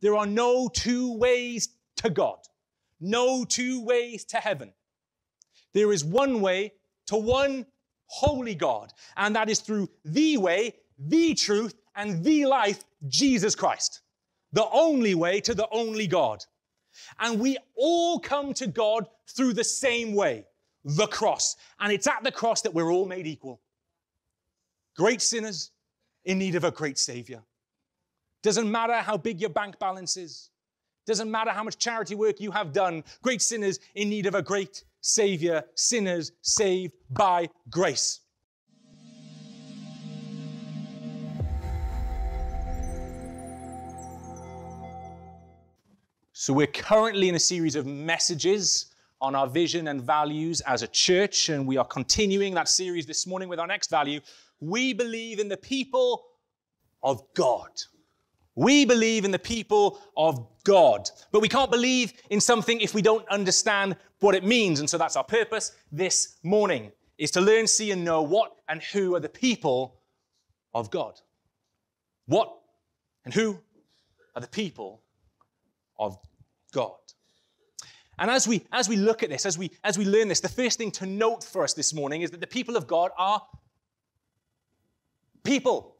There are no two ways to God, no two ways to heaven. There is one way to one holy God, and that is through the way, the truth, and the life, Jesus Christ. The only way to the only God. And we all come to God through the same way, the cross. And it's at the cross that we're all made equal. Great sinners in need of a great Savior. Doesn't matter how big your bank balance is. Doesn't matter how much charity work you have done. Great sinners in need of a great Savior. Sinners saved by grace. So, we're currently in a series of messages on our vision and values as a church, and we are continuing that series this morning with our next value. We believe in the people of God. We believe in the people of God, but we can't believe in something if we don't understand what it means. And so that's our purpose this morning is to learn, see, and know what and who are the people of God. What and who are the people of God. And as we, as we look at this, as we, as we learn this, the first thing to note for us this morning is that the people of God are people.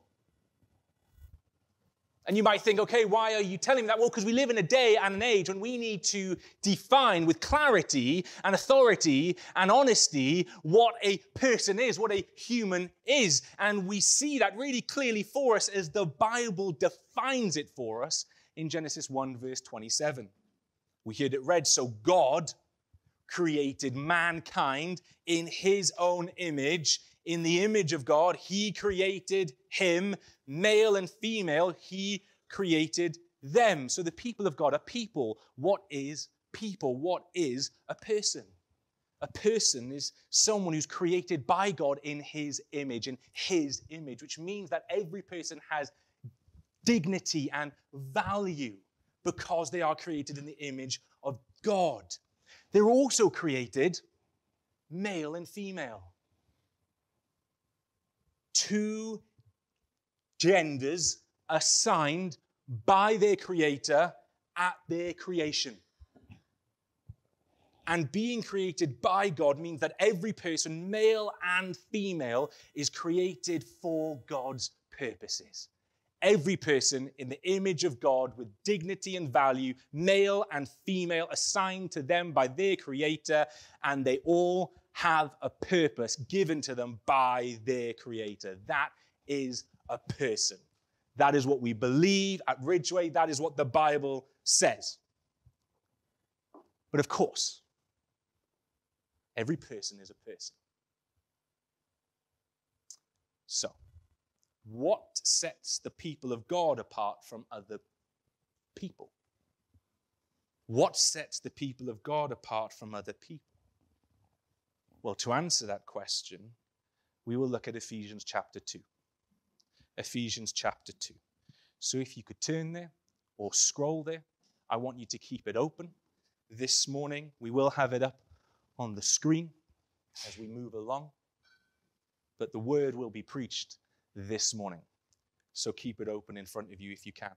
And you might think, okay, why are you telling me that? Well, because we live in a day and an age when we need to define with clarity and authority and honesty what a person is, what a human is. And we see that really clearly for us as the Bible defines it for us in Genesis 1, verse 27. We heard it read, so God created mankind in his own image. In the image of God, he created him, male and female, he created them. So the people of God are people. What is people? What is a person? A person is someone who's created by God in his image, in his image, which means that every person has dignity and value because they are created in the image of God. They're also created male and female. Two genders assigned by their Creator at their creation. And being created by God means that every person, male and female, is created for God's purposes every person in the image of God with dignity and value, male and female, assigned to them by their Creator, and they all have a purpose given to them by their Creator. That is a person. That is what we believe at Ridgeway. That is what the Bible says. But of course, every person is a person. So, what sets the people of God apart from other people? What sets the people of God apart from other people? Well, to answer that question, we will look at Ephesians chapter 2. Ephesians chapter 2. So if you could turn there or scroll there, I want you to keep it open this morning. We will have it up on the screen as we move along, but the word will be preached this morning. So keep it open in front of you if you can.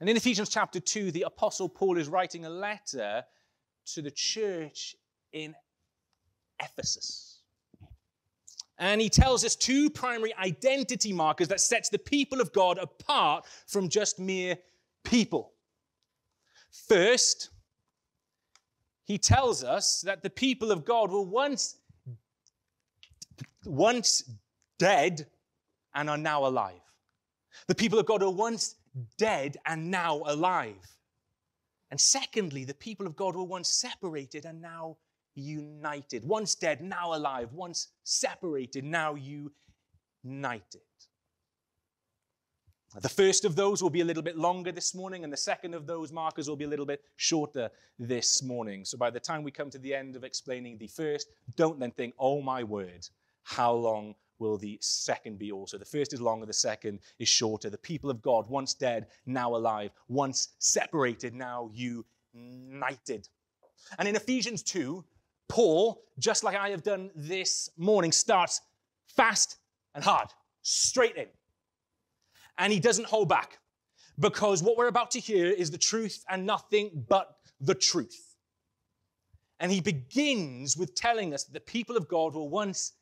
And in Ephesians chapter 2, the Apostle Paul is writing a letter to the church in Ephesus. And he tells us two primary identity markers that sets the people of God apart from just mere people. First, he tells us that the people of God were once, once dead and are now alive. The people of God are once dead and now alive. And secondly, the people of God were once separated and now united. Once dead, now alive. Once separated, now united. The first of those will be a little bit longer this morning, and the second of those markers will be a little bit shorter this morning. So by the time we come to the end of explaining the first, don't then think, oh my word, how long will the second be also. The first is longer, the second is shorter. The people of God, once dead, now alive, once separated, now united. And in Ephesians 2, Paul, just like I have done this morning, starts fast and hard, straight in. And he doesn't hold back. because what we're about to hear is the truth and nothing but the truth. And he begins with telling us that the people of God were once,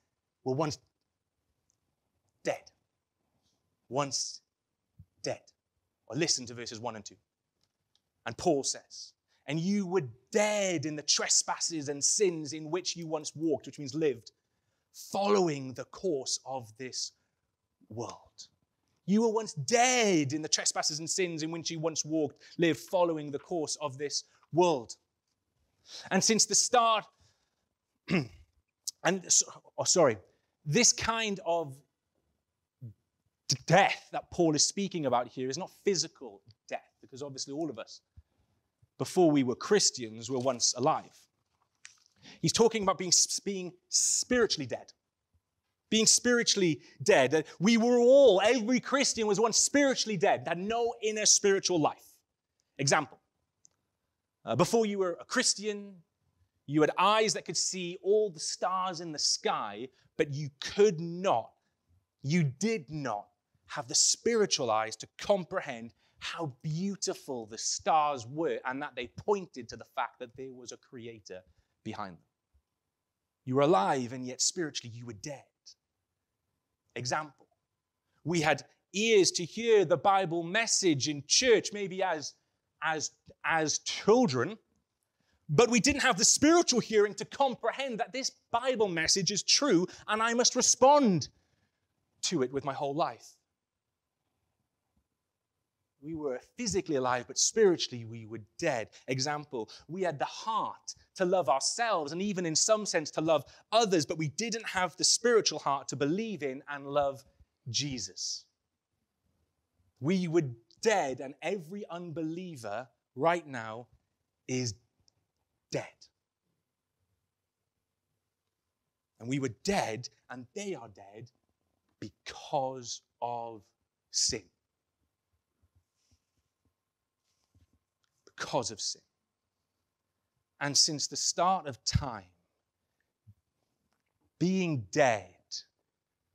were once dead. Once dead. Or listen to verses 1 and 2. And Paul says, And you were dead in the trespasses and sins in which you once walked, which means lived, following the course of this world. You were once dead in the trespasses and sins in which you once walked, lived, following the course of this world. And since the start, and oh, sorry, this kind of death that Paul is speaking about here is not physical death, because obviously all of us, before we were Christians, were once alive. He's talking about being, being spiritually dead. Being spiritually dead. We were all, every Christian was once spiritually dead, had no inner spiritual life. Example uh, before you were a Christian, you had eyes that could see all the stars in the sky, but you could not, you did not have the spiritual eyes to comprehend how beautiful the stars were and that they pointed to the fact that there was a creator behind them. You were alive, and yet spiritually you were dead. Example we had ears to hear the Bible message in church, maybe as, as, as children, but we didn't have the spiritual hearing to comprehend that this Bible message is true and I must respond to it with my whole life. We were physically alive, but spiritually we were dead. Example, we had the heart to love ourselves and even in some sense to love others, but we didn't have the spiritual heart to believe in and love Jesus. We were dead, and every unbeliever right now is dead. And we were dead, and they are dead because of sin. Because of sin. And since the start of time, being dead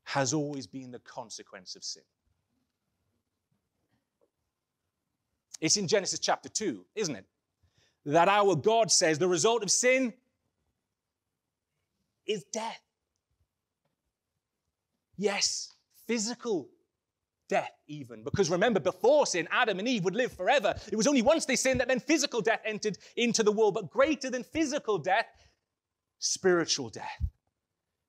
has always been the consequence of sin. It's in Genesis chapter 2, isn't it? That our God says the result of sin is death. Yes, physical death, even. Because remember, before sin, Adam and Eve would live forever. It was only once they sinned that then physical death entered into the world. But greater than physical death, spiritual death,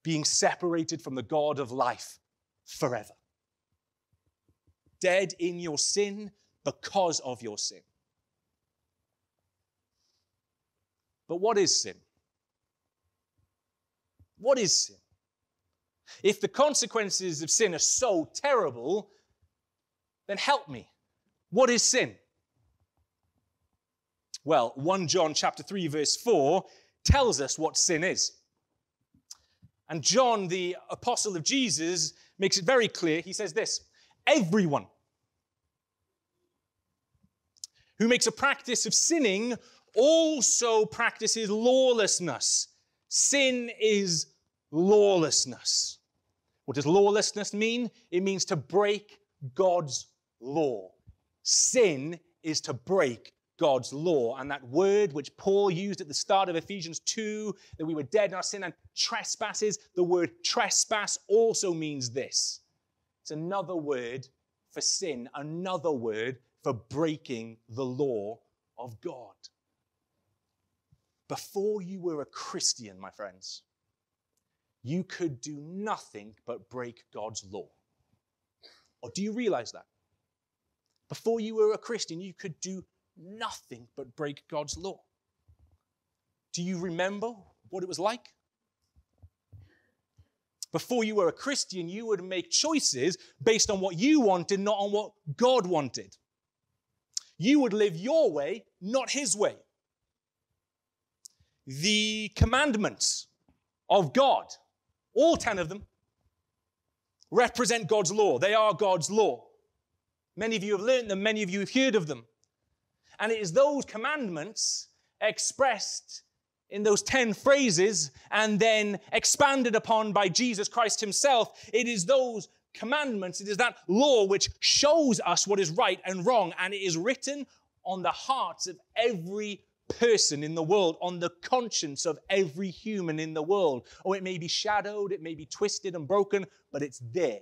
being separated from the God of life forever. Dead in your sin because of your sin. But what is sin? What is sin? If the consequences of sin are so terrible, then help me. What is sin? Well, 1 John chapter 3 verse 4 tells us what sin is. And John, the apostle of Jesus, makes it very clear. He says this Everyone who makes a practice of sinning also practices lawlessness. Sin is lawlessness. What does lawlessness mean? It means to break God's law. Sin is to break God's law. And that word which Paul used at the start of Ephesians 2, that we were dead in our sin and trespasses, the word trespass also means this. It's another word for sin, another word for breaking the law of God. Before you were a Christian, my friends, you could do nothing but break God's law. Or do you realize that? Before you were a Christian, you could do nothing but break God's law. Do you remember what it was like? Before you were a Christian, you would make choices based on what you wanted, not on what God wanted. You would live your way, not His way. The commandments of God, all 10 of them, represent God's law. They are God's law. Many of you have learned them, many of you have heard of them. And it is those commandments expressed in those 10 phrases and then expanded upon by Jesus Christ himself. It is those commandments. It is that law which shows us what is right and wrong, and it is written on the hearts of every person in the world, on the conscience of every human in the world. Oh, it may be shadowed, it may be twisted and broken, but it's there.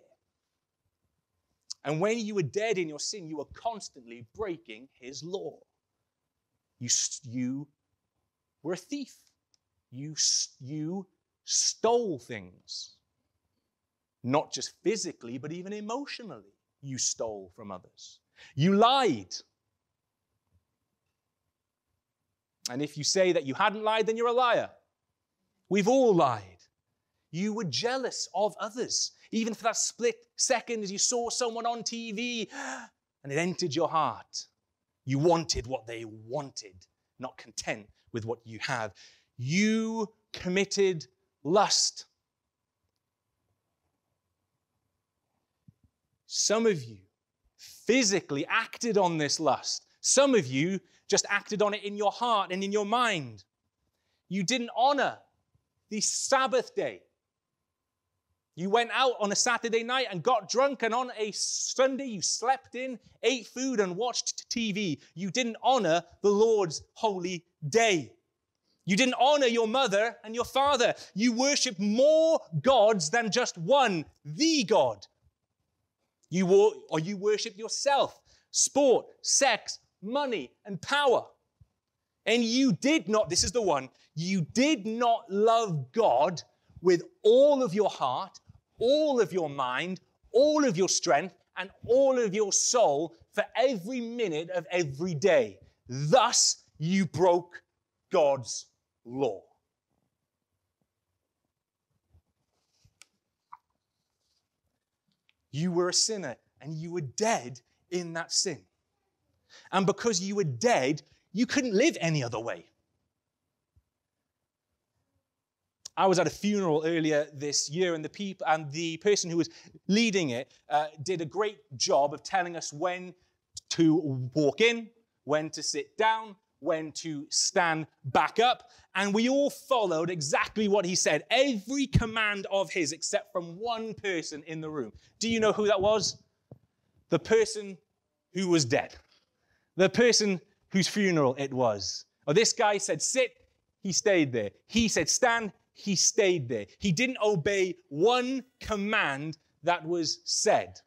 And when you were dead in your sin, you were constantly breaking his law. You, you were a thief. You, you stole things. Not just physically, but even emotionally, you stole from others. You lied. And if you say that you hadn't lied, then you're a liar. We've all lied. You were jealous of others, even for that split second as you saw someone on TV and it entered your heart. You wanted what they wanted, not content with what you have. You committed lust. Some of you physically acted on this lust. Some of you just acted on it in your heart and in your mind. You didn't honor the Sabbath day. You went out on a Saturday night and got drunk, and on a Sunday you slept in, ate food, and watched TV. You didn't honor the Lord's holy day. You didn't honor your mother and your father. You worship more gods than just one, the God. You or you worshiped yourself, sport, sex, money, and power. And you did not, this is the one, you did not love God with all of your heart, all of your mind, all of your strength, and all of your soul for every minute of every day. Thus, you broke God's law. You were a sinner and you were dead in that sin. And because you were dead, you couldn't live any other way. I was at a funeral earlier this year, and the and the person who was leading it uh, did a great job of telling us when to walk in, when to sit down, when to stand back up, and we all followed exactly what he said. Every command of his, except from one person in the room. Do you know who that was? The person who was dead the person whose funeral it was. Or oh, this guy said, sit, he stayed there. He said, stand, he stayed there. He didn't obey one command that was said.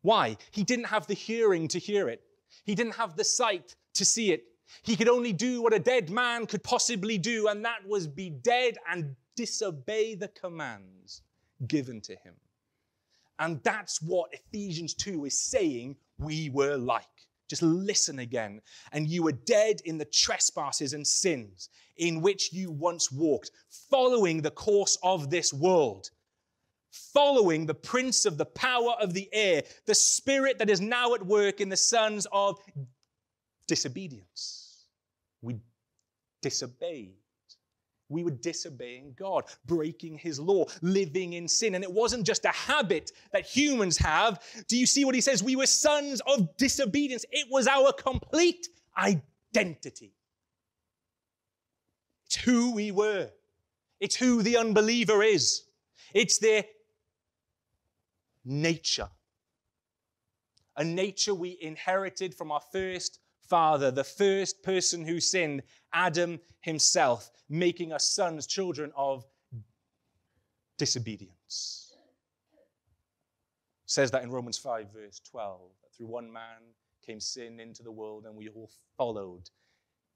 Why? He didn't have the hearing to hear it, he didn't have the sight to see it. He could only do what a dead man could possibly do, and that was be dead and disobey the commands given to him. And that's what Ephesians 2 is saying we were like. Just listen again. And you were dead in the trespasses and sins in which you once walked, following the course of this world, following the prince of the power of the air, the spirit that is now at work in the sons of disobedience. We disobeyed we were disobeying God, breaking his law, living in sin. And it wasn't just a habit that humans have. Do you see what he says? We were sons of disobedience. It was our complete identity. It's who we were, it's who the unbeliever is, it's their nature. A nature we inherited from our first father, the first person who sinned, Adam himself, making us sons, children of disobedience. It says that in Romans 5, verse 12, that through one man came sin into the world, and we all followed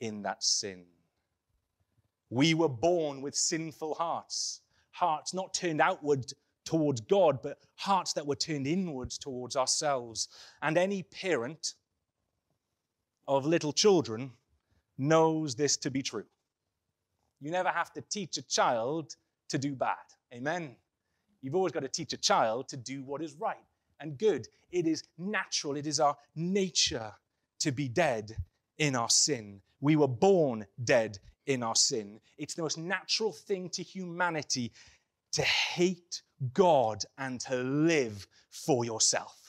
in that sin. We were born with sinful hearts, hearts not turned outward towards God, but hearts that were turned inwards towards ourselves. And any parent of little children knows this to be true. You never have to teach a child to do bad. Amen. You've always got to teach a child to do what is right and good. It is natural, it is our nature to be dead in our sin. We were born dead in our sin. It's the most natural thing to humanity to hate God and to live for yourself.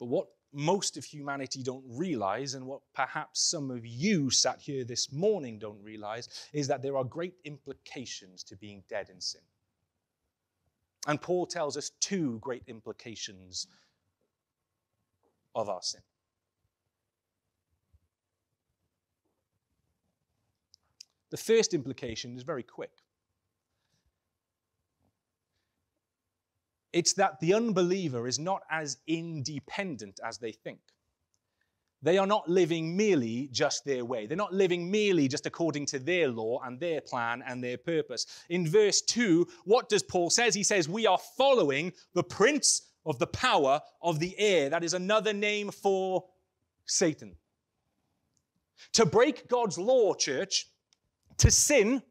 But what most of humanity don't realize, and what perhaps some of you sat here this morning don't realize, is that there are great implications to being dead in sin. And Paul tells us two great implications of our sin. The first implication is very quick. It's that the unbeliever is not as independent as they think. They are not living merely just their way. They're not living merely just according to their law and their plan and their purpose. In verse 2, what does Paul says? He says, "We are following the prince of the power of the air." That is another name for Satan. To break God's law, church, to sin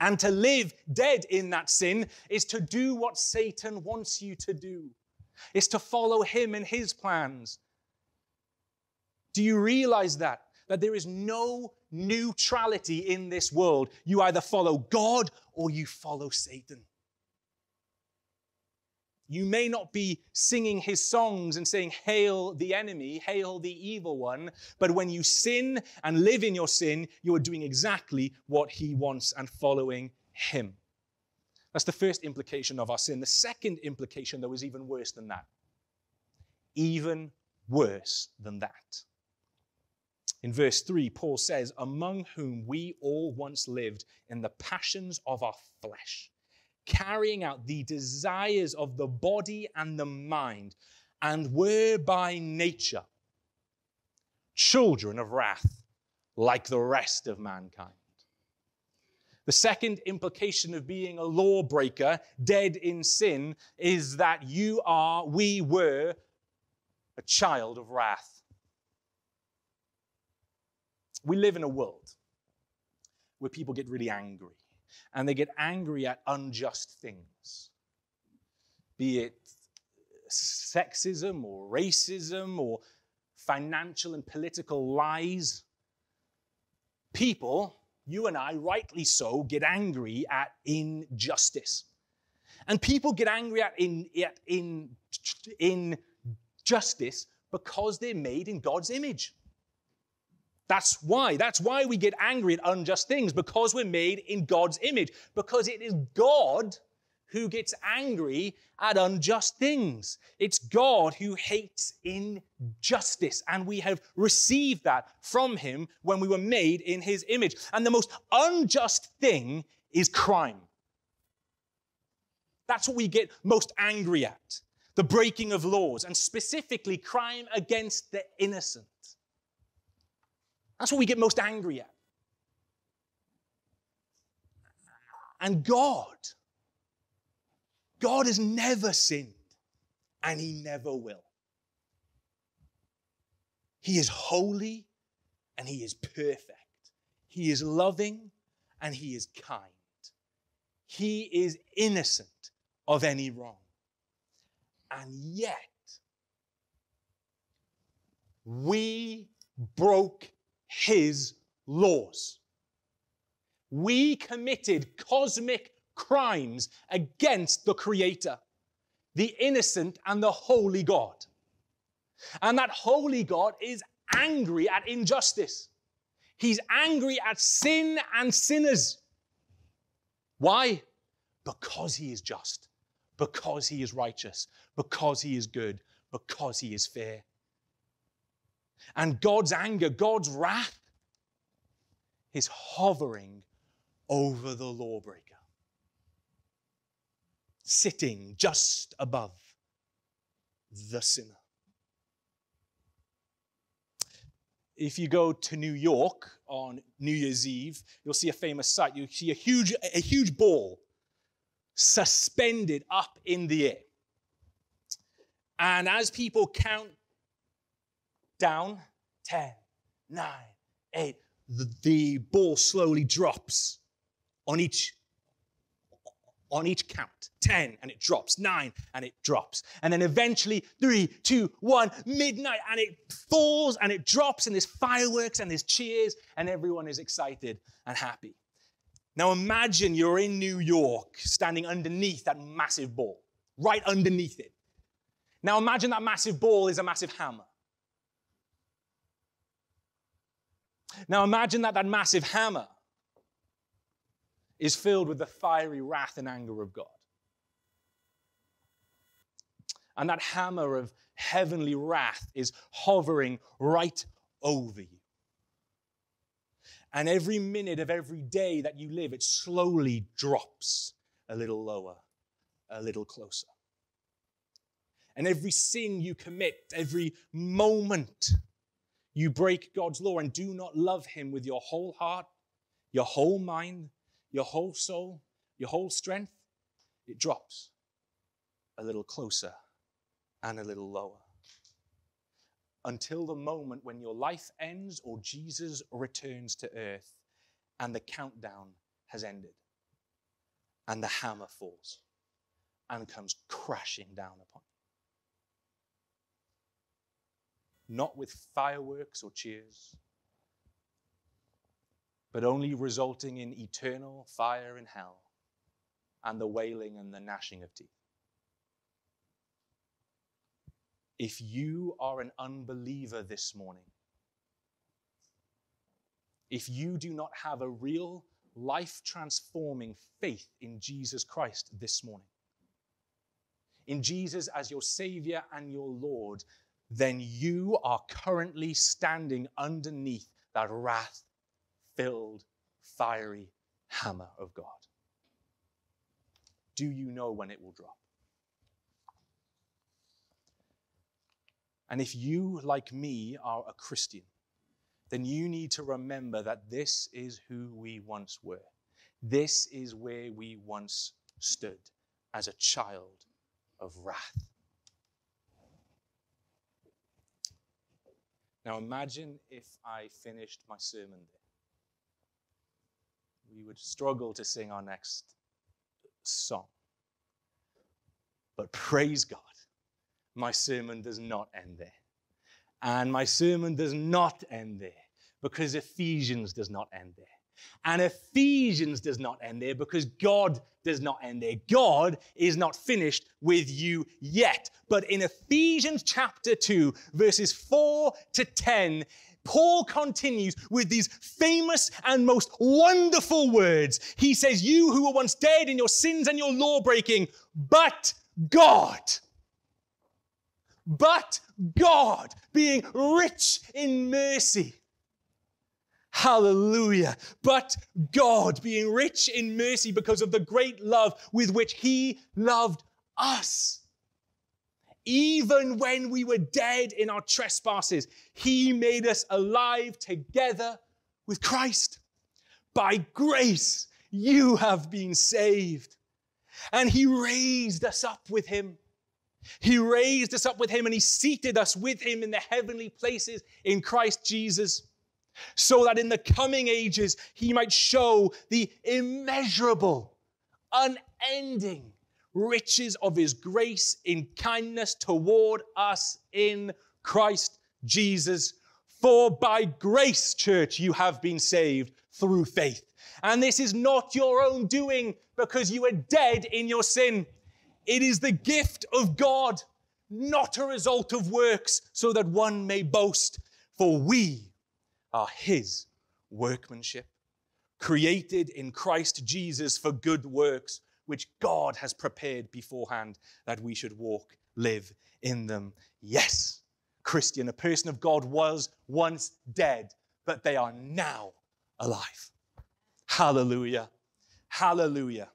and to live dead in that sin is to do what Satan wants you to do. Is to follow him and his plans. Do you realize that? That there is no neutrality in this world. You either follow God or you follow Satan. You may not be singing his songs and saying, Hail the enemy, hail the evil one, but when you sin and live in your sin, you are doing exactly what he wants and following him. That's the first implication of our sin. The second implication, though, is even worse than that. Even worse than that. In verse 3, Paul says, Among whom we all once lived in the passions of our flesh carrying out the desires of the body and the mind, and were by nature children of wrath like the rest of mankind. The second implication of being a lawbreaker, dead in sin, is that you are, we were, a child of wrath. We live in a world where people get really angry and they get angry at unjust things, be it sexism or racism or financial and political lies. People, you and I, rightly so, get angry at injustice. And people get angry at, in, in, injustice because they're made in God's image. That's why. That's why we get angry at unjust things, because we're made in God's image. Because it is God who gets angry at unjust things. It's God who hates injustice. And we have received that from Him when we were made in His image. And the most unjust thing is crime. That's what we get most angry at the breaking of laws, and specifically crime against the innocent. That's what we get most angry at. And God, God has never sinned and he never will. He is holy and he is perfect. He is loving and he is kind. He is innocent of any wrong. And yet, we broke his laws. We committed cosmic crimes against the Creator, the innocent and the holy God. And that holy God is angry at injustice. He's angry at sin and sinners. Why? Because he is just, because he is righteous, because he is good, because he is fair. And God's anger, God's wrath is hovering over the lawbreaker, sitting just above the sinner. If you go to New York on New Year's Eve, you'll see a famous sight. You see a huge, a huge ball suspended up in the air. And as people count down 10, 9, 8. The, the ball slowly drops on each on each count. 10 and it drops. 9 and it drops. And then eventually 3 2 1 midnight and it falls and it drops and there's fireworks and there's cheers and everyone is excited and happy. Now imagine you're in new york standing underneath that massive ball right underneath it. Now imagine that massive ball is a massive hammer Now imagine that that massive hammer is filled with the fiery wrath and anger of God. And that hammer of heavenly wrath is hovering right over you. And every minute of every day that you live, it slowly drops a little lower, a little closer. And every sin you commit, every moment you break God's law and do not love Him with your whole heart, your whole mind, your whole soul, your whole strength, it drops a little closer and a little lower. Until the moment when your life ends or Jesus returns to earth and the countdown has ended and the hammer falls and comes crashing down upon you. Not with fireworks or cheers, but only resulting in eternal fire in hell and the wailing and the gnashing of teeth. If you are an unbeliever this morning, if you do not have a real life transforming faith in Jesus Christ this morning, in Jesus as your Savior and your Lord, then you are currently standing underneath that wrath filled, fiery hammer of God. Do you know when it will drop? And if you, like me, are a Christian, then you need to remember that this is who we once were. This is where we once stood as a child of wrath. Now imagine if I finished my sermon there we would struggle to sing our next song. But praise God, my sermon does not end there. And my sermon does not end there because Ephesians does not end there. And Ephesians does not end there because God does not end there. God is not finished with you yet. But in Ephesians chapter 2, verses 4 to 10, Paul continues with these famous and most wonderful words. He says, You who were once dead in your sins and your law breaking, but God, but God, being rich in mercy. Hallelujah. But God, being rich in mercy because of the great love with which He loved us even when we were dead in our trespasses, He made us alive together with Christ. By grace, you have been saved. And He raised us up with Him. He raised us up with Him and He seated us with Him in the heavenly places in Christ Jesus so that in the coming ages he might show the immeasurable, unending riches of his grace in kindness toward us in Christ Jesus. For by grace, church, you have been saved through faith. And this is not your own doing because you are dead in your sin. It is the gift of God, not a result of works, so that one may boast. For we are his workmanship, created in Christ Jesus for good works which God has prepared beforehand that we should walk, live in them. Yes, Christian, a person of God was once dead, but they are now alive. Hallelujah. Hallelujah.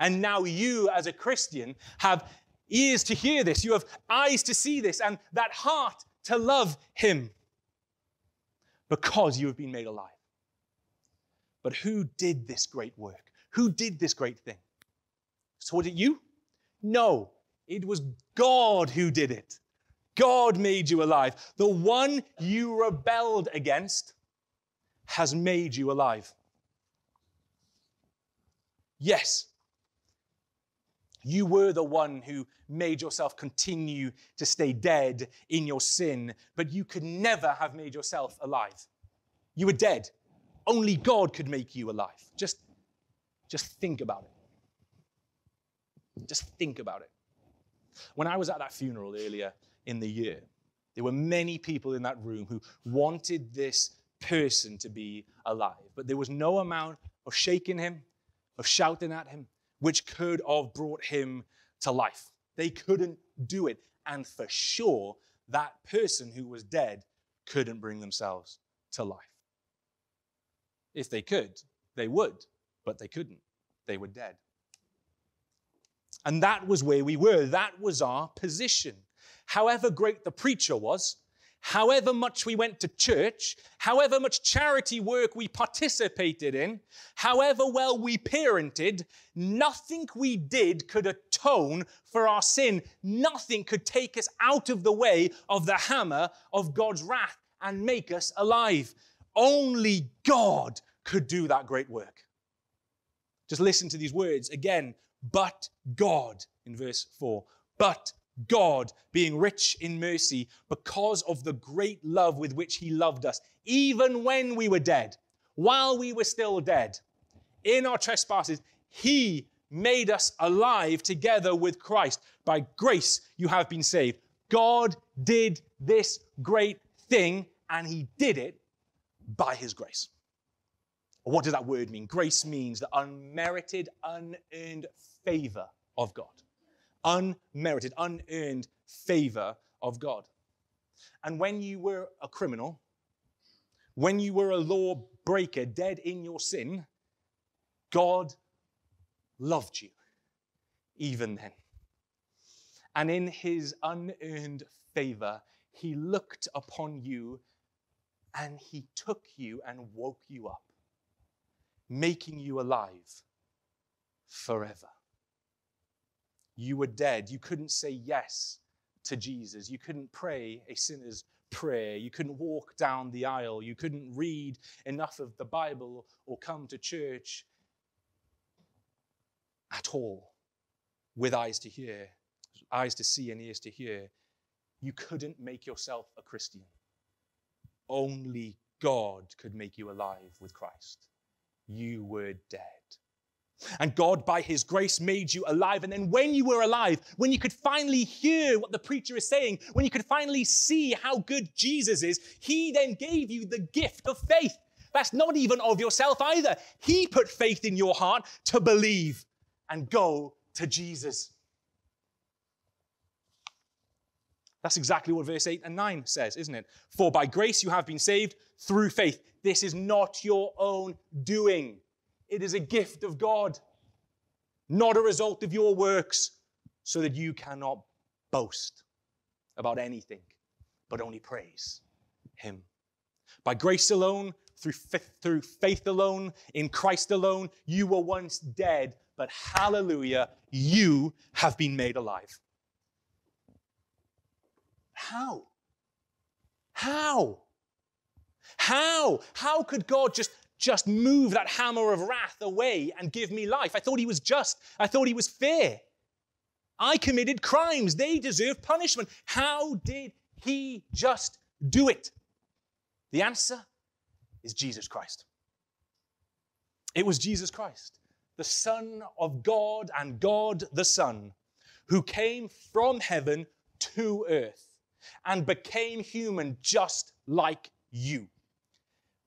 And now you, as a Christian, have ears to hear this, you have eyes to see this, and that heart to love Him because you have been made alive. But who did this great work? Who did this great thing? So was it you? No, it was God who did it. God made you alive. The one you rebelled against has made you alive. Yes, you were the one who made yourself continue to stay dead in your sin, but you could never have made yourself alive. You were dead. Only God could make you alive. Just, just think about it. Just think about it. When I was at that funeral earlier in the year, there were many people in that room who wanted this person to be alive. But there was no amount of shaking him, of shouting at him, which could have brought him to life. They couldn't do it. And for sure, that person who was dead couldn't bring themselves to life. If they could, they would, but they couldn't. They were dead. And that was where we were. That was our position. However great the preacher was, however much we went to church, however much charity work we participated in, however well we parented, nothing we did could atone for our sin. Nothing could take us out of the way of the hammer of God's wrath and make us alive. Only God could do that great work. Just listen to these words again. But God, in verse 4. But God, being rich in mercy, because of the great love with which He loved us, even when we were dead, while we were still dead, in our trespasses, He made us alive together with Christ. By grace you have been saved. God did this great thing, and He did it by His grace. What does that word mean? Grace means the unmerited, unearned favor of God unmerited, unearned favor of God. And when you were a criminal, when you were a lawbreaker, dead in your sin, God loved you even then. And in his unearned favor, he looked upon you and he took you and woke you up, making you alive forever. You were dead. You couldn't say yes to Jesus. You couldn't pray a sinner's prayer. You couldn't walk down the aisle. You couldn't read enough of the Bible or come to church at all with eyes to hear, eyes to see, and ears to hear. You couldn't make yourself a Christian. Only God could make you alive with Christ. You were dead. And God, by His grace, made you alive. And then, when you were alive, when you could finally hear what the preacher is saying, when you could finally see how good Jesus is, He then gave you the gift of faith. That's not even of yourself either. He put faith in your heart to believe and go to Jesus. That's exactly what verse 8 and 9 says, isn't it? For by grace you have been saved through faith. This is not your own doing. It is a gift of God, not a result of your works, so that you cannot boast about anything, but only praise Him. By grace alone, through faith, through faith alone, in Christ alone, you were once dead, but hallelujah, you have been made alive. How? How? How? How could God just just move that hammer of wrath away and give me life. I thought he was just. I thought he was fair. I committed crimes. They deserve punishment. How did he just do it? The answer is Jesus Christ. It was Jesus Christ, the Son of God and God the Son, who came from heaven to earth and became human just like you.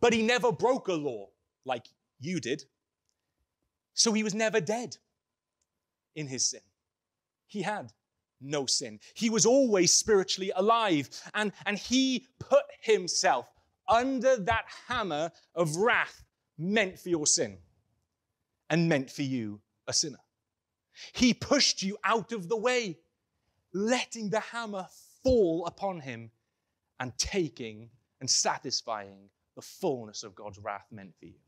But he never broke a law like you did. So he was never dead in his sin. He had no sin. He was always spiritually alive. And, and he put himself under that hammer of wrath meant for your sin and meant for you, a sinner. He pushed you out of the way, letting the hammer fall upon him and taking and satisfying the fullness of God's wrath meant for you.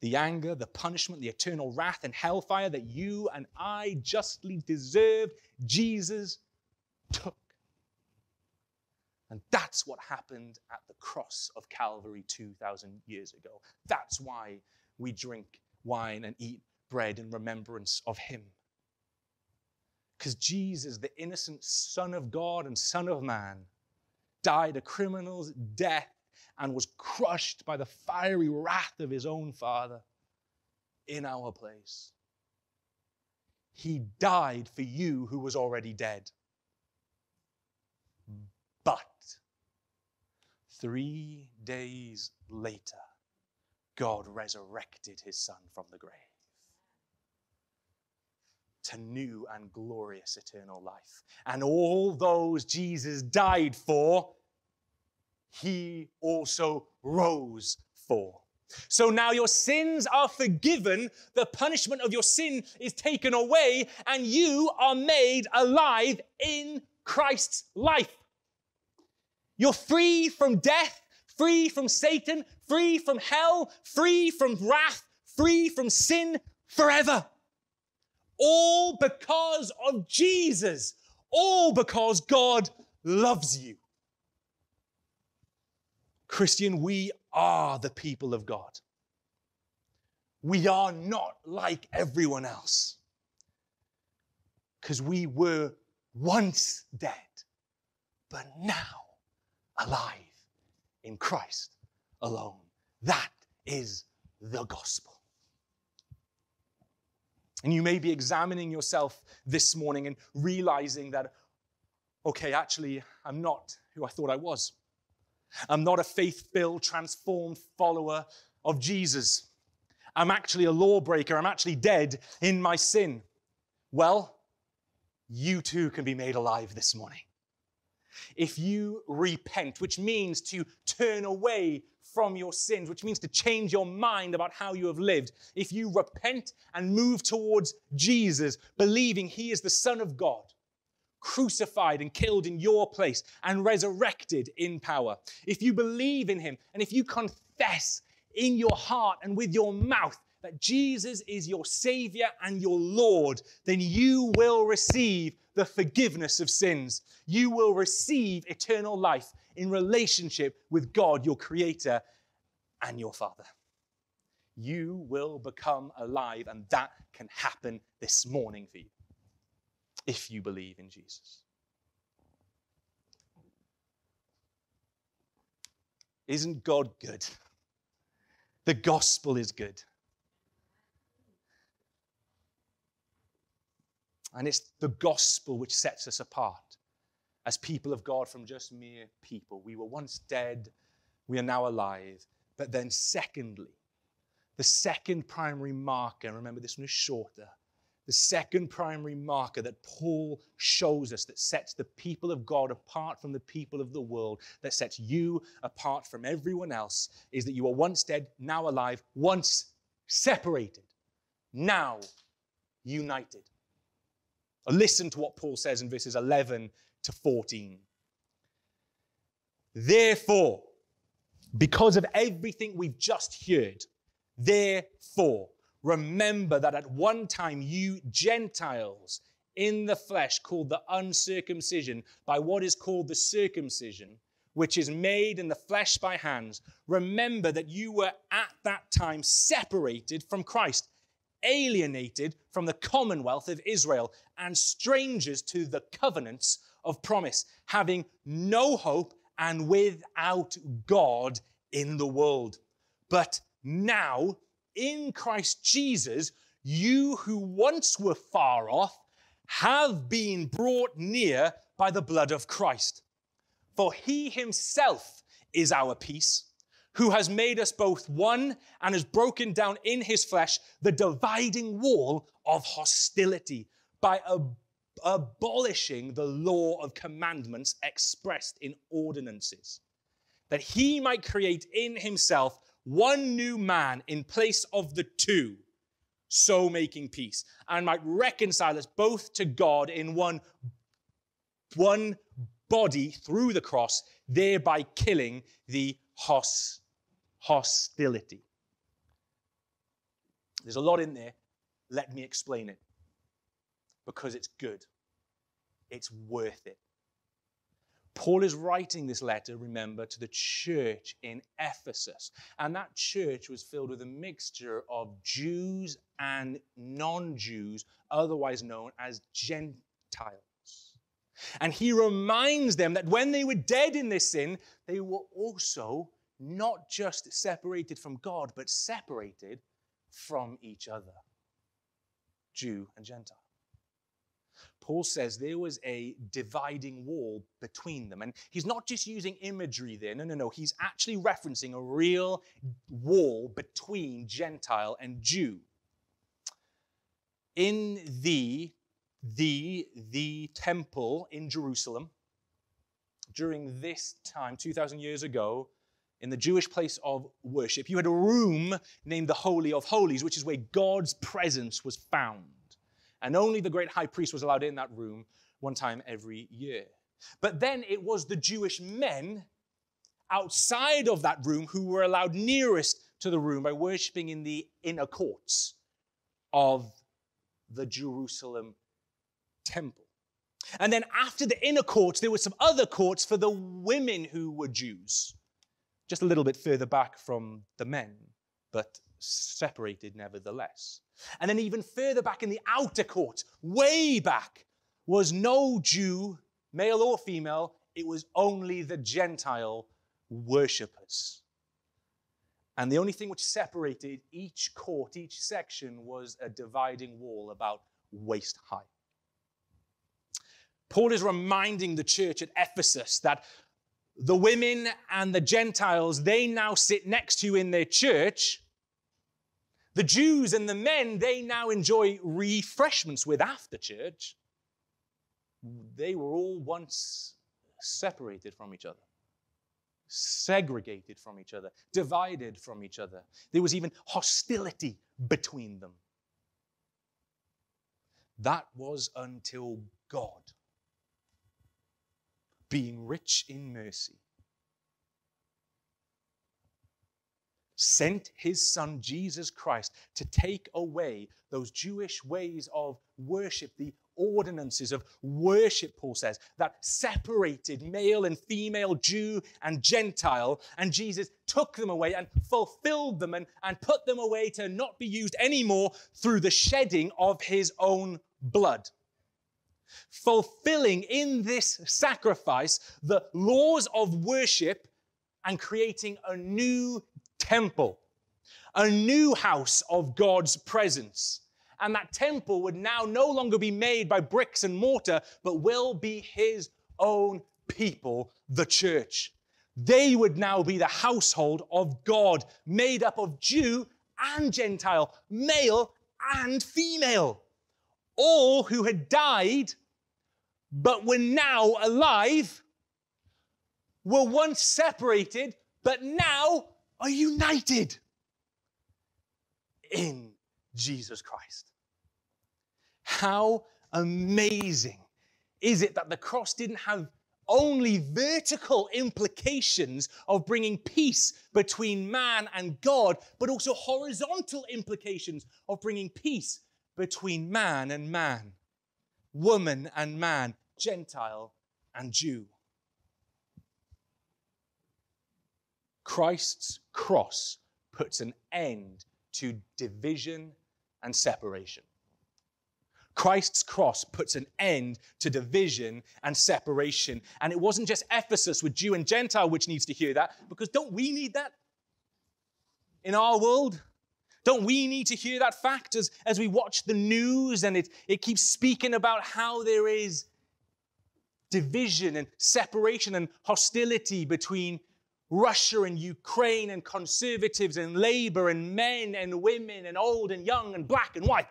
The anger, the punishment, the eternal wrath and hellfire that you and I justly deserved, Jesus took. And that's what happened at the cross of Calvary 2,000 years ago. That's why we drink wine and eat bread in remembrance of Him. Because Jesus, the innocent Son of God and Son of Man, died a criminal's death and was crushed by the fiery wrath of his own Father in our place. He died for you who was already dead. But Three days later, God resurrected his son from the grave to new and glorious eternal life. And all those Jesus died for, he also rose for. So now your sins are forgiven, the punishment of your sin is taken away, and you are made alive in Christ's life. You're free from death, free from Satan, free from hell, free from wrath, free from sin forever. All because of Jesus. All because God loves you. Christian, we are the people of God. We are not like everyone else because we were once dead, but now alive in Christ alone. That is the gospel. And you may be examining yourself this morning and realizing that, okay, actually, I'm not who I thought I was. I'm not a faith filled, transformed follower of Jesus. I'm actually a lawbreaker. I'm actually dead in my sin. Well, you too can be made alive this morning. If you repent, which means to turn away from your sins, which means to change your mind about how you have lived, if you repent and move towards Jesus, believing he is the Son of God, crucified and killed in your place and resurrected in power, if you believe in him and if you confess in your heart and with your mouth that Jesus is your Savior and your Lord, then you will receive the forgiveness of sins. You will receive eternal life in relationship with God, your Creator and your Father. You will become alive, and that can happen this morning for you if you believe in Jesus. Isn't God good? The gospel is good. And it's the gospel which sets us apart as people of God from just mere people. We were once dead, we are now alive. But then, secondly, the second primary marker, remember this one is shorter, the second primary marker that Paul shows us that sets the people of God apart from the people of the world, that sets you apart from everyone else, is that you were once dead, now alive, once separated, now united. Listen to what Paul says in verses 11 to 14. Therefore, because of everything we've just heard, therefore, remember that at one time you Gentiles in the flesh, called the uncircumcision, by what is called the circumcision, which is made in the flesh by hands, remember that you were at that time separated from Christ alienated from the commonwealth of Israel and strangers to the covenants of promise, having no hope and without God in the world. But now, in Christ Jesus, you who once were far off have been brought near by the blood of Christ. For he himself is our peace who has made us both one and has broken down in his flesh the dividing wall of hostility by ab- abolishing the law of commandments expressed in ordinances, that he might create in himself one new man in place of the two, so making peace, and might reconcile us both to God in one, one body through the cross, thereby killing the hostility hostility. There's a lot in there. Let me explain it. Because it's good, it's worth it. Paul is writing this letter, remember, to the church in Ephesus. And that church was filled with a mixture of Jews and non Jews, otherwise known as Gentiles. And he reminds them that when they were dead in this sin, they were also not just separated from God, but separated from each other Jew and Gentile. Paul says there was a dividing wall between them. And he's not just using imagery there. No, no, no. He's actually referencing a real wall between Gentile and Jew. In the, the, the temple in Jerusalem, during this time, 2,000 years ago, in the Jewish place of worship, you had a room named the Holy of Holies, which is where God's presence was found. And only the great high priest was allowed in that room one time every year. But then it was the Jewish men outside of that room who were allowed nearest to the room by worshiping in the inner courts of the Jerusalem temple. And then after the inner courts, there were some other courts for the women who were Jews, just a little bit further back from the men, but separated nevertheless. And then even further back in the outer court, way back, was no Jew, male or female, it was only the Gentile worshippers. And the only thing which separated each court, each section, was a dividing wall about waist high. Paul is reminding the church at Ephesus that the women and the Gentiles they now sit next to you in their church the Jews and the men they now enjoy refreshments with after church, they were all once separated from each other, segregated from each other, divided from each other. There was even hostility between them. That was until God, being rich in mercy, sent his son Jesus Christ to take away those Jewish ways of worship, the ordinances of worship, Paul says, that separated male and female, Jew and Gentile. And Jesus took them away and fulfilled them and, and put them away to not be used anymore through the shedding of his own blood. Fulfilling in this sacrifice the laws of worship and creating a new temple, a new house of God's presence. And that temple would now no longer be made by bricks and mortar, but will be his own people, the church. They would now be the household of God, made up of Jew and Gentile, male and female, all who had died but were now alive, were once separated, but now are united in Jesus Christ. How amazing is it that the cross didn't have only vertical implications of bringing peace between man and God, but also horizontal implications of bringing peace between man and man, woman and man, Gentile and Jew. Christ's cross puts an end to division and separation. Christ's cross puts an end to division and separation. And it wasn't just Ephesus with Jew and Gentile which needs to hear that, because don't we need that in our world? Don't we need to hear that fact as, as we watch the news and it, it keeps speaking about how there is division and separation and hostility between Russia and Ukraine and conservatives and labor and men and women and old and young and black and white.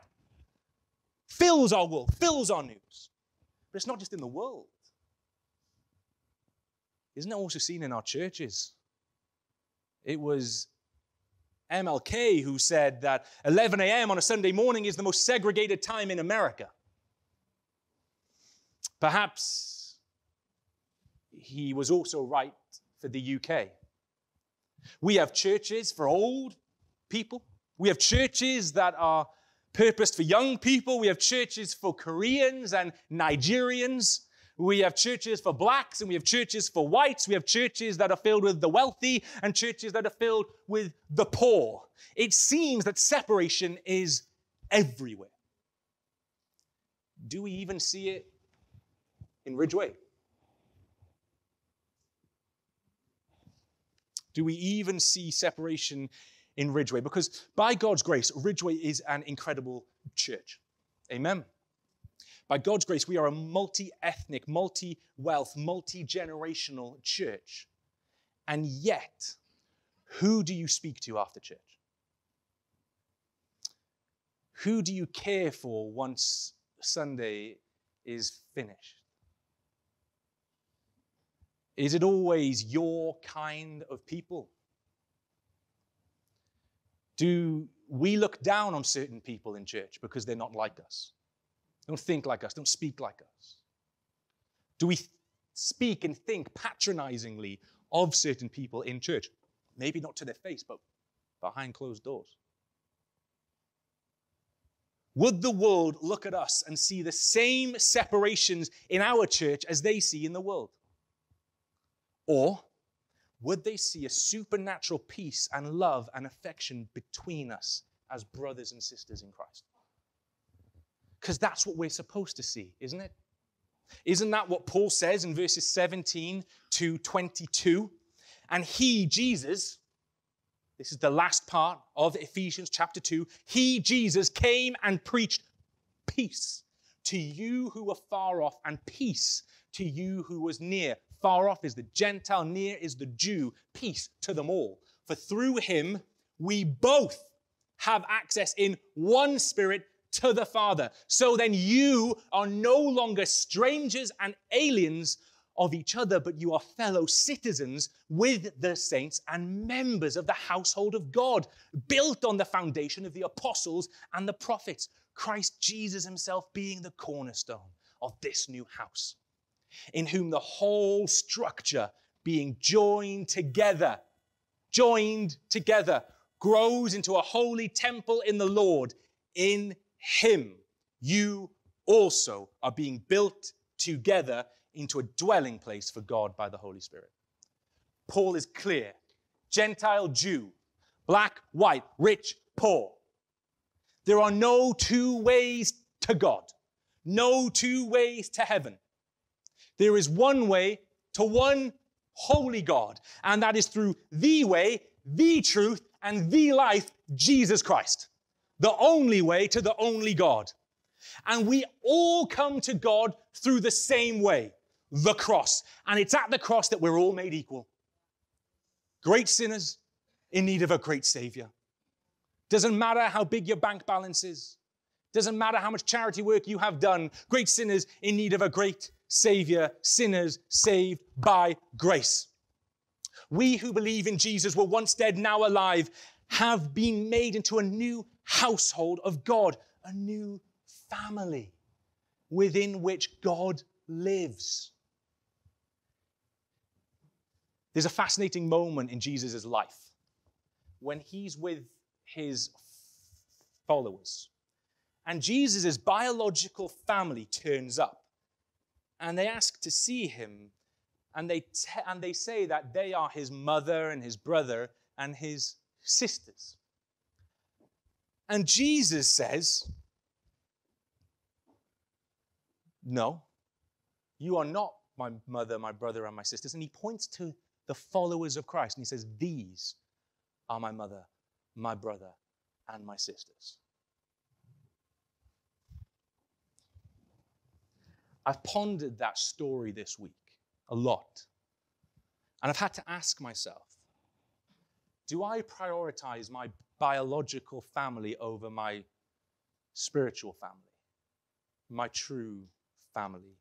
Fills our world, fills our news. But it's not just in the world. Isn't it also seen in our churches? It was MLK who said that 11 a.m. on a Sunday morning is the most segregated time in America. Perhaps he was also right for the UK. We have churches for old people. We have churches that are purposed for young people. We have churches for Koreans and Nigerians. We have churches for blacks and we have churches for whites. We have churches that are filled with the wealthy and churches that are filled with the poor. It seems that separation is everywhere. Do we even see it in Ridgeway? Do we even see separation in Ridgeway? Because by God's grace, Ridgeway is an incredible church. Amen. By God's grace, we are a multi ethnic, multi wealth, multi generational church. And yet, who do you speak to after church? Who do you care for once Sunday is finished? Is it always your kind of people? Do we look down on certain people in church because they're not like us? Don't think like us, don't speak like us. Do we speak and think patronizingly of certain people in church? Maybe not to their face, but behind closed doors. Would the world look at us and see the same separations in our church as they see in the world? Or would they see a supernatural peace and love and affection between us as brothers and sisters in Christ? Because that's what we're supposed to see, isn't it? Isn't that what Paul says in verses 17 to 22? And he, Jesus, this is the last part of Ephesians chapter 2, he, Jesus, came and preached peace to you who were far off and peace to you who was near. Far off is the Gentile, near is the Jew. Peace to them all. For through him we both have access in one spirit to the Father. So then you are no longer strangers and aliens of each other, but you are fellow citizens with the saints and members of the household of God, built on the foundation of the apostles and the prophets, Christ Jesus himself being the cornerstone of this new house, in whom the whole structure being joined together, joined together, grows into a holy temple in the Lord. In him, you also are being built together into a dwelling place for God by the Holy Spirit. Paul is clear Gentile, Jew, black, white, rich, poor. There are no two ways to God, no two ways to heaven. There is one way to one holy God, and that is through the way, the truth, and the life, Jesus Christ the only way to the only God. And we all come to God through the same way, the cross. And it's at the cross that we're all made equal. Great sinners in need of a great Savior. Doesn't matter how big your bank balance is. Doesn't matter how much charity work you have done. Great sinners in need of a great Savior. Sinners saved by grace. We who believe in Jesus were once dead, now alive, have been made into a new household of God, a new family within which God lives. There's a fascinating moment in Jesus' life when he's with his followers. And Jesus' biological family turns up and they ask to see him. And they, te- and they say that they are his mother and his brother and his sisters. And Jesus says, No, you are not my mother, my brother, and my sisters. And he points to the followers of Christ and he says, These are my mother, my brother, and my sisters. I've pondered that story this week a lot. And I've had to ask myself do I prioritize my biological family over my spiritual family, my true family,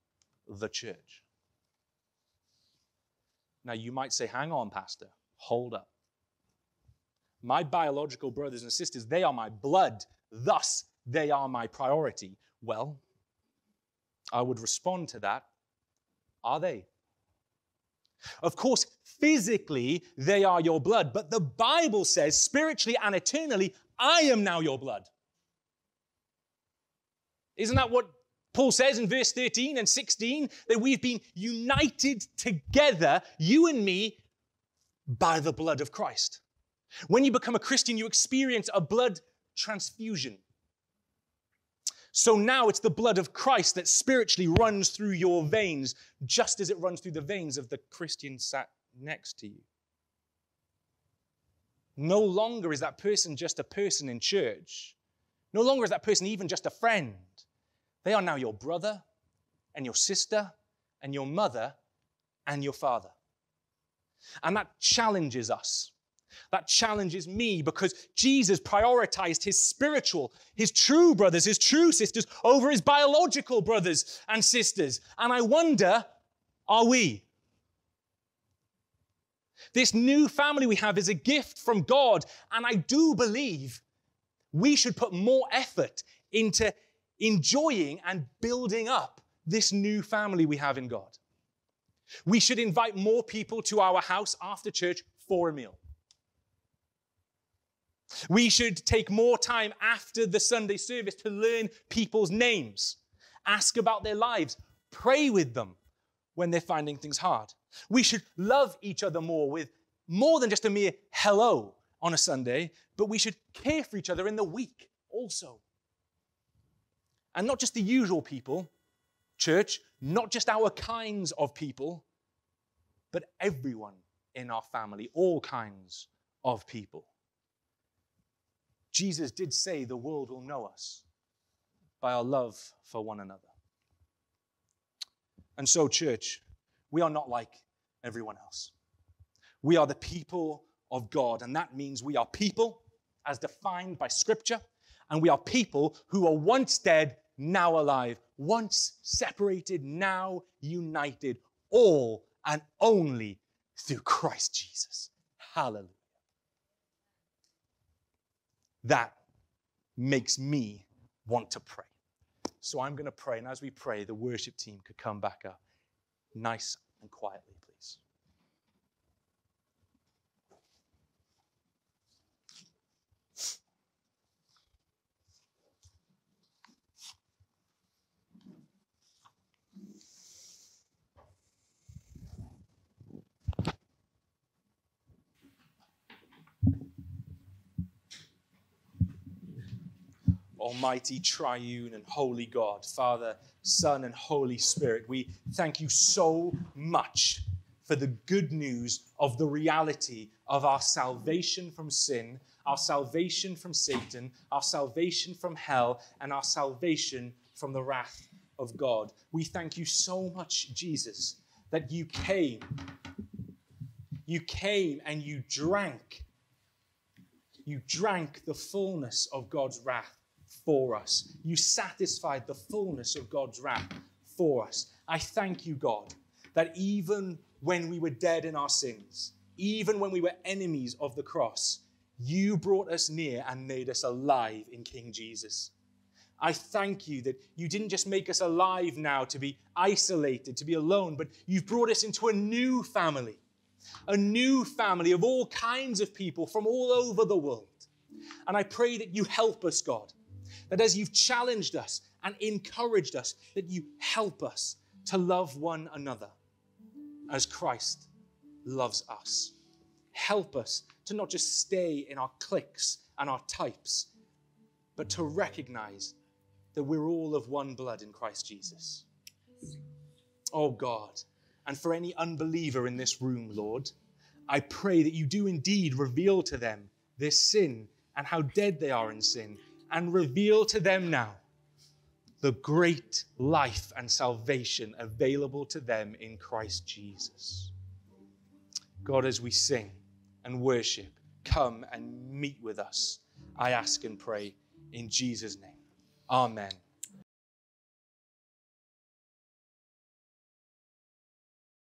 the church? Now, you might say, hang on, Pastor, hold up. My biological brothers and sisters, they are my blood, thus, they are my priority. Well, I would respond to that. Are they? Of course, physically, they are your blood, but the Bible says spiritually and eternally, I am now your blood. Isn't that what Paul says in verse 13 and 16? That we've been united together, you and me, by the blood of Christ. When you become a Christian, you experience a blood transfusion. So now it's the blood of Christ that spiritually runs through your veins, just as it runs through the veins of the Christian sat next to you. No longer is that person just a person in church. No longer is that person even just a friend. They are now your brother and your sister and your mother and your father. And that challenges us. That challenges me because Jesus prioritized his spiritual, his true brothers, his true sisters over his biological brothers and sisters. And I wonder, are we? This new family we have is a gift from God, and I do believe we should put more effort into enjoying and building up this new family we have in God. We should invite more people to our house after church for a meal. We should take more time after the Sunday service to learn people's names, ask about their lives, pray with them when they're finding things hard. We should love each other more with more than just a mere hello on a Sunday, but we should care for each other in the week also. And not just the usual people, church, not just our kinds of people, but everyone in our family, all kinds of people. Jesus did say the world will know us by our love for one another. And so, church, we are not like everyone else. We are the people of God, and that means we are people as defined by Scripture, and we are people who are once dead, now alive, once separated, now united, all and only through Christ Jesus. Hallelujah. That makes me want to pray. So I'm going to pray, and as we pray, the worship team could come back up nice and quietly. Almighty, triune, and holy God, Father, Son, and Holy Spirit, we thank you so much for the good news of the reality of our salvation from sin, our salvation from Satan, our salvation from hell, and our salvation from the wrath of God. We thank you so much, Jesus, that you came. You came and you drank. You drank the fullness of God's wrath for us. You satisfied the fullness of God's wrath for us. I thank you, God, that even when we were dead in our sins, even when we were enemies of the cross, you brought us near and made us alive in King Jesus. I thank you that you didn't just make us alive now to be isolated, to be alone, but you've brought us into a new family, a new family of all kinds of people from all over the world. And I pray that you help us, God, that as you've challenged us and encouraged us, that you help us to love one another as Christ loves us. Help us to not just stay in our cliques and our types, but to recognize that we're all of one blood in Christ Jesus. Oh God, and for any unbeliever in this room, Lord, I pray that you do indeed reveal to them their sin and how dead they are in sin and reveal to them now the great life and salvation available to them in Christ Jesus. God, as we sing and worship, come and meet with us. I ask and pray in Jesus' name. Amen.